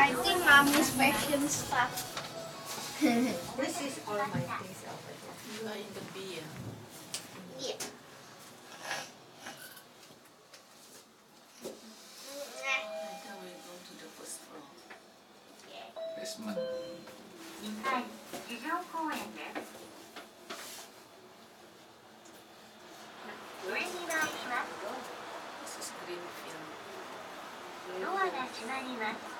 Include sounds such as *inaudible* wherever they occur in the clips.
mommy's fashion stuff. This *laughs* is all my things over here. You are in the beer. yeah. Later we go to the first floor. basement 2階地上公園です上に参りま This is Greenfield. すドアが閉まります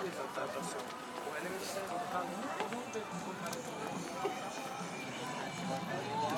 Thank you.